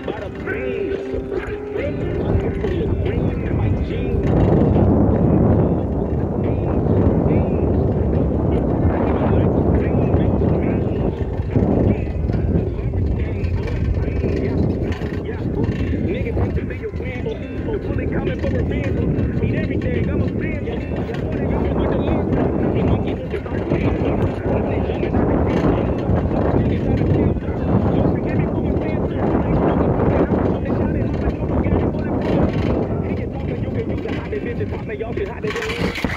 green, bottom be a wimp, coming for revenge. 把那羊ยอ的สิ